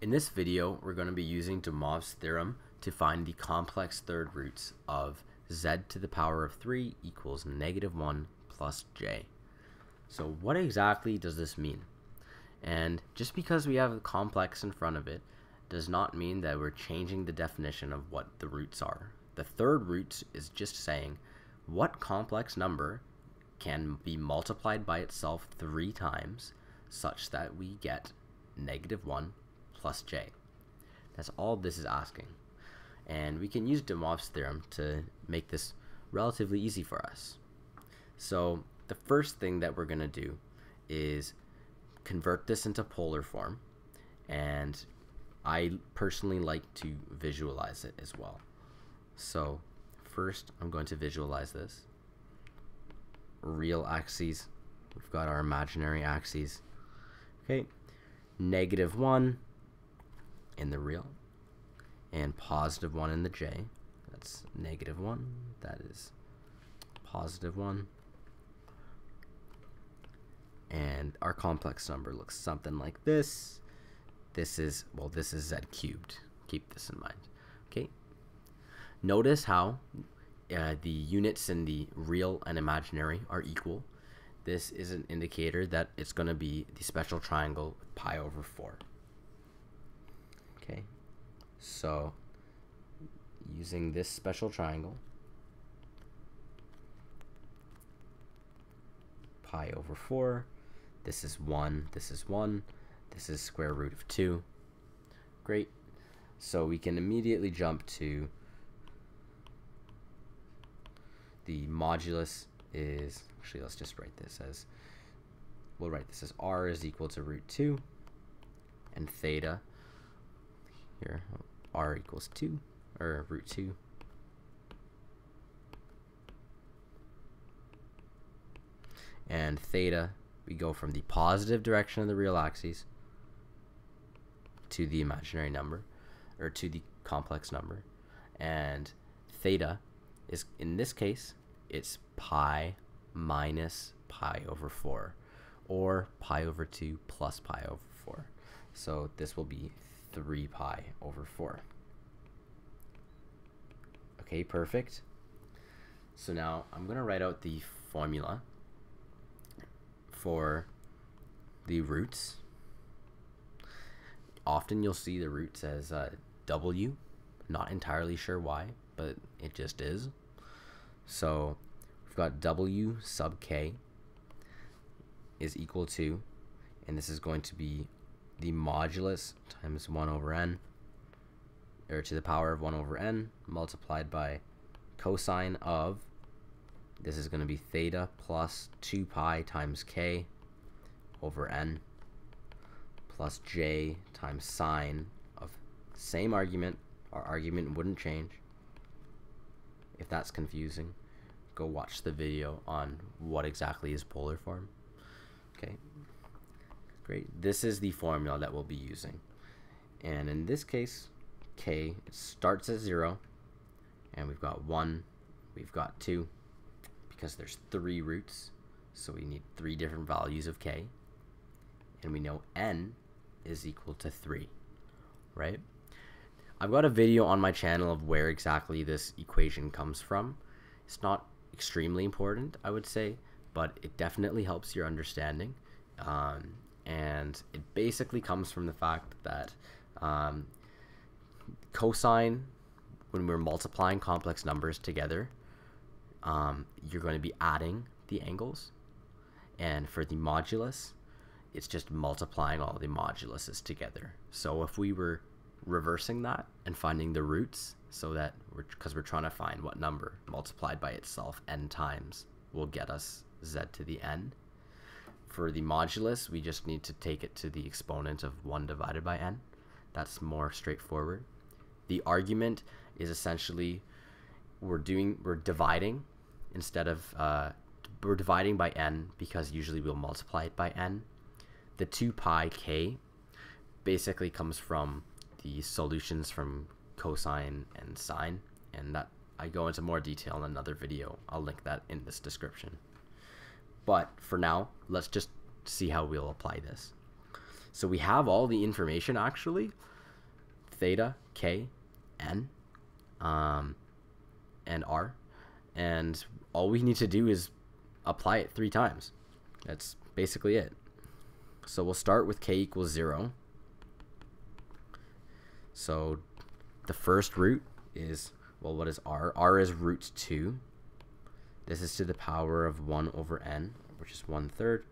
In this video, we're going to be using de Moivre's theorem to find the complex third roots of z to the power of 3 equals negative 1 plus j. So what exactly does this mean? And just because we have a complex in front of it does not mean that we're changing the definition of what the roots are. The third root is just saying what complex number can be multiplied by itself three times such that we get negative 1 plus j. That's all this is asking. And we can use de Moivre's theorem to make this relatively easy for us. So the first thing that we're going to do is convert this into polar form. And I personally like to visualize it as well. So first I'm going to visualize this. Real axes. We've got our imaginary axes. Okay. Negative 1 in the real and positive 1 in the j. That's negative 1. That is positive 1. And our complex number looks something like this. This is, well, this is z cubed. Keep this in mind. Okay. Notice how uh, the units in the real and imaginary are equal. This is an indicator that it's going to be the special triangle with pi over 4. Okay, so using this special triangle, pi over 4, this is 1, this is 1, this is square root of 2. Great. So we can immediately jump to the modulus is, actually let's just write this as, we'll write this as r is equal to root 2 and theta here. R equals 2 or root 2 and theta we go from the positive direction of the real axis to the imaginary number or to the complex number. And theta is in this case it's pi minus pi over 4 or pi over 2 plus pi over 4 so this will be 3 pi over 4. Okay, perfect. So now I'm going to write out the formula for the roots. Often you'll see the roots as uh, W, not entirely sure why, but it just is. So we've got W sub k is equal to, and this is going to be the modulus times 1 over n, or to the power of 1 over n, multiplied by cosine of, this is going to be theta plus 2 pi times k over n, plus j times sine of same argument. Our argument wouldn't change. If that's confusing, go watch the video on what exactly is polar form. Okay, Great. This is the formula that we'll be using. And in this case, k, starts at 0. And we've got 1, we've got 2, because there's three roots. So we need three different values of k. And we know n is equal to 3, right? I've got a video on my channel of where exactly this equation comes from. It's not extremely important, I would say, but it definitely helps your understanding. Um, and it basically comes from the fact that um, cosine, when we're multiplying complex numbers together, um, you're going to be adding the angles, and for the modulus, it's just multiplying all the moduluses together. So if we were reversing that and finding the roots, so that we're because we're trying to find what number multiplied by itself n times will get us z to the n for the modulus, we just need to take it to the exponent of 1 divided by n. That's more straightforward. The argument is essentially we're doing we're dividing instead of uh, we're dividing by n because usually we'll multiply it by n. The 2 pi k basically comes from the solutions from cosine and sine and that I go into more detail in another video. I'll link that in this description. But for now, let's just see how we'll apply this. So we have all the information actually, theta, k, n, um, and r, and all we need to do is apply it three times. That's basically it. So we'll start with k equals 0. So the first root is, well, what is r? r is root 2. This is to the power of 1 over n, which is 1 third.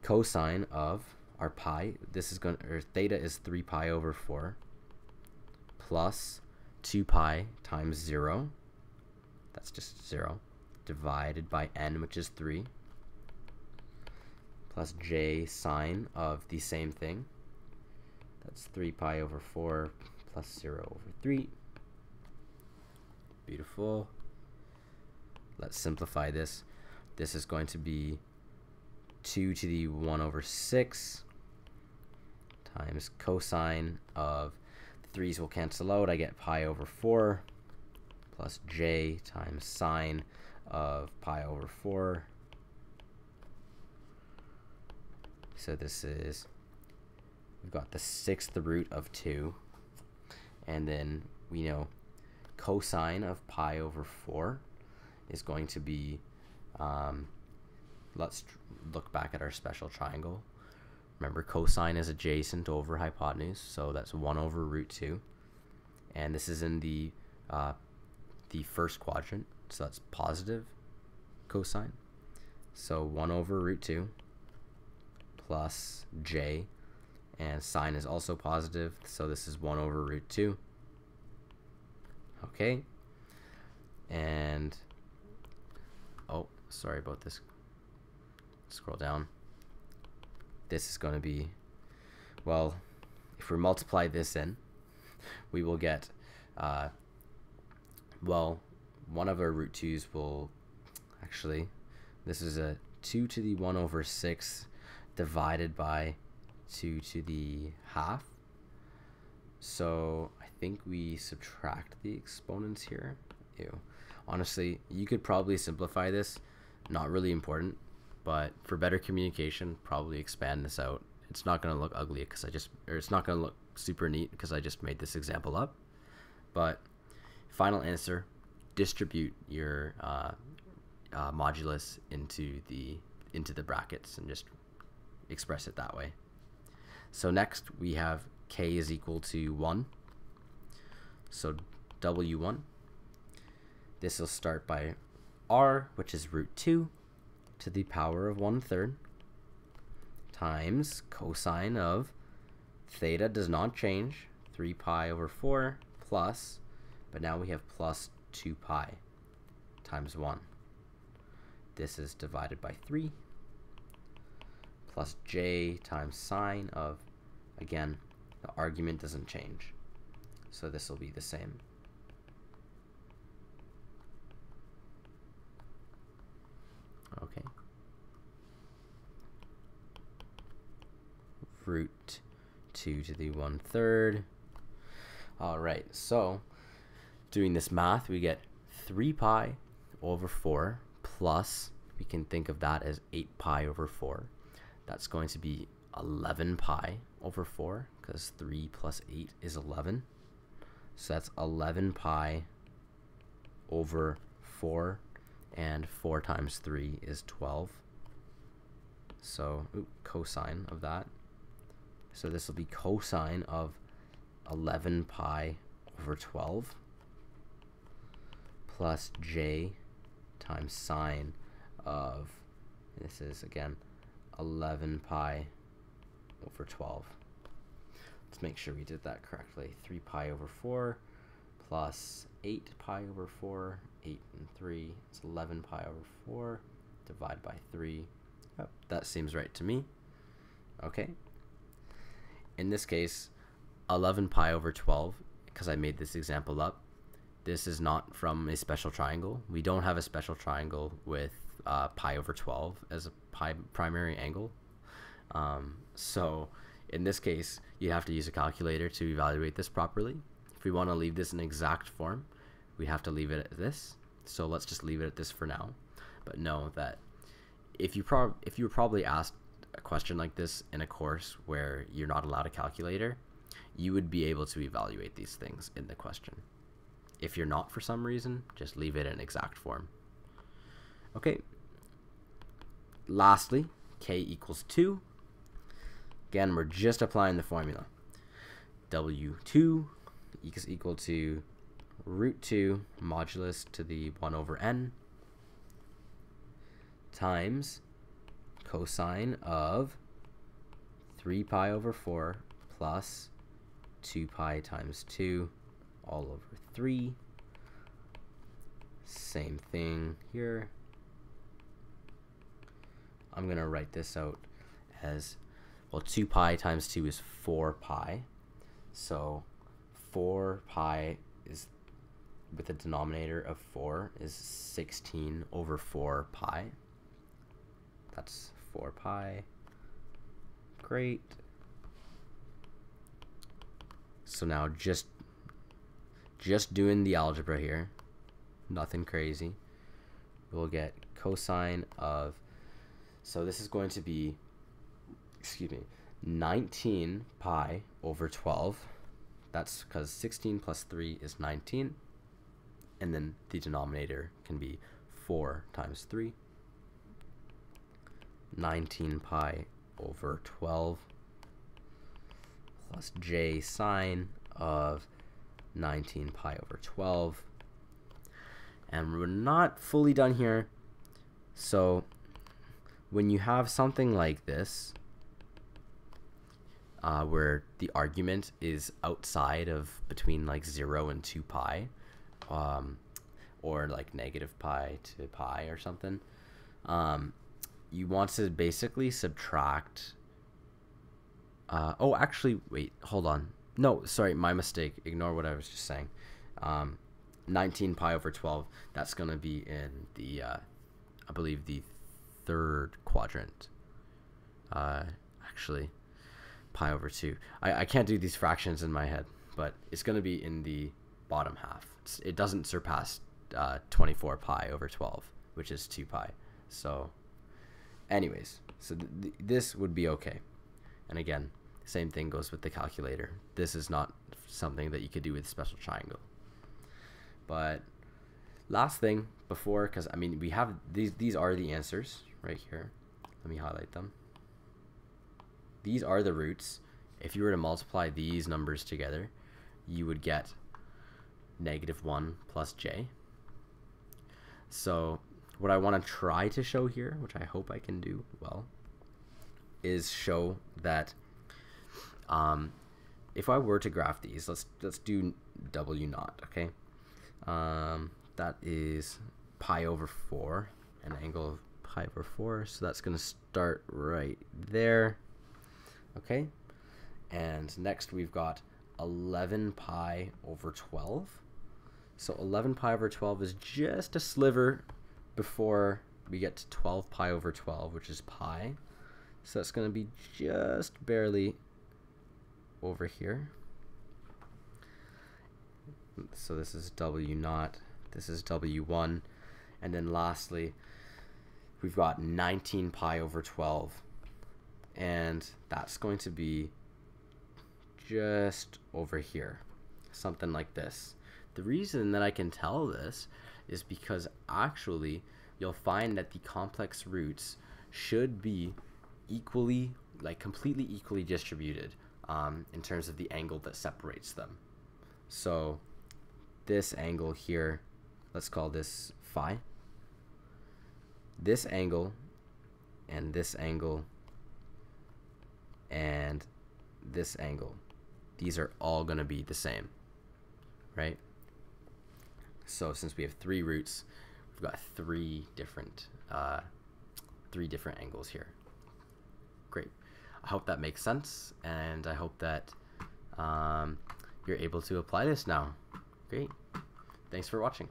Cosine of our pi, this is going to, or theta is 3 pi over 4 plus 2 pi times 0. That's just 0 divided by n, which is 3 plus j sine of the same thing. That's 3 pi over 4 plus 0 over 3. Beautiful. Let's simplify this. This is going to be 2 to the 1 over 6 times cosine of the 3's will cancel out. I get pi over 4 plus j times sine of pi over 4 So this is, we've got the sixth root of 2. And then we know cosine of pi over 4 is going to be, um, let's look back at our special triangle. Remember, cosine is adjacent over hypotenuse, so that's 1 over root 2. And this is in the, uh, the first quadrant, so that's positive cosine. So 1 over root 2 plus j and sine is also positive so this is 1 over root 2 okay and oh sorry about this scroll down this is going to be well if we multiply this in we will get uh, well one of our root 2's will actually this is a 2 to the 1 over 6 divided by 2 to the half. So I think we subtract the exponents here. Ew. Honestly, you could probably simplify this. Not really important, but for better communication, probably expand this out. It's not going to look ugly because I just, or it's not going to look super neat because I just made this example up. But final answer, distribute your uh, uh, modulus into the into the brackets and just express it that way. So next we have k is equal to 1. So w1. This will start by r, which is root 2, to the power of 1 third, times cosine of theta does not change, 3 pi over 4, plus, but now we have plus 2 pi times 1. This is divided by 3, plus j times sine of, again, the argument doesn't change. So this will be the same. Okay. Root 2 to the 1 third. Alright, so doing this math, we get 3 pi over 4 plus, we can think of that as 8 pi over 4 that's going to be 11 pi over 4 because 3 plus 8 is 11. So that's 11 pi over 4 and 4 times 3 is 12. So ooh, cosine of that. So this will be cosine of 11 pi over 12 plus j times sine of, this is again 11 pi over 12. Let's make sure we did that correctly. 3 pi over 4 plus 8 pi over 4, 8 and 3, it's 11 pi over 4, divide by 3. Oh, that seems right to me. Okay. In this case, 11 pi over 12, because I made this example up, this is not from a special triangle. We don't have a special triangle with uh, pi over 12 as a pi primary angle. Um, so in this case, you have to use a calculator to evaluate this properly. If we want to leave this in exact form, we have to leave it at this. So let's just leave it at this for now. But know that if you prob if you were probably asked a question like this in a course where you're not allowed a calculator, you would be able to evaluate these things in the question. If you're not for some reason, just leave it in exact form. Okay. Lastly, k equals 2. Again, we're just applying the formula. W2 is equal to root 2 modulus to the 1 over n times cosine of 3 pi over 4 plus 2 pi times 2 all over 3. Same thing here. I'm going to write this out as, well, 2 pi times 2 is 4 pi. So 4 pi is, with a denominator of 4, is 16 over 4 pi. That's 4 pi. Great. So now just just doing the algebra here, nothing crazy. We'll get cosine of, so this is going to be, excuse me, 19 pi over 12. That's because 16 plus 3 is 19. And then the denominator can be 4 times 3. 19 pi over 12 plus j sine of 19 pi over 12. And we're not fully done here. So when you have something like this, uh, where the argument is outside of between like 0 and 2 pi, um, or like negative pi to pi or something, um, you want to basically subtract uh, oh, actually, wait, hold on. No, sorry, my mistake. Ignore what I was just saying. Um, 19 pi over 12, that's going to be in the, uh, I believe, the third quadrant. Uh, actually, pi over 2. I, I can't do these fractions in my head, but it's going to be in the bottom half. It's, it doesn't surpass uh, 24 pi over 12, which is 2 pi. So, anyways, so th th this would be okay. And again, same thing goes with the calculator. This is not something that you could do with special triangle. But last thing before, because I mean, we have these, these are the answers right here. Let me highlight them. These are the roots. If you were to multiply these numbers together, you would get negative 1 plus j. So what I want to try to show here, which I hope I can do well, is show that um, if I were to graph these, let's let's do W naught, okay? Um, that is pi over 4, an angle of pi over 4, so that's going to start right there, okay? And next we've got 11 pi over 12. So 11 pi over 12 is just a sliver before we get to 12 pi over 12, which is pi. So that's going to be just barely over here. So this is W naught, this is W1, and then lastly, we've got 19 pi over 12, and that's going to be just over here, something like this. The reason that I can tell this is because actually you'll find that the complex roots should be equally, like completely equally distributed um, in terms of the angle that separates them. So this angle here, let's call this phi. This angle and this angle and this angle, these are all going to be the same, right? So since we have three roots, we've got three different uh, three different angles here. Great. I hope that makes sense, and I hope that um, you're able to apply this now. Great. Thanks for watching.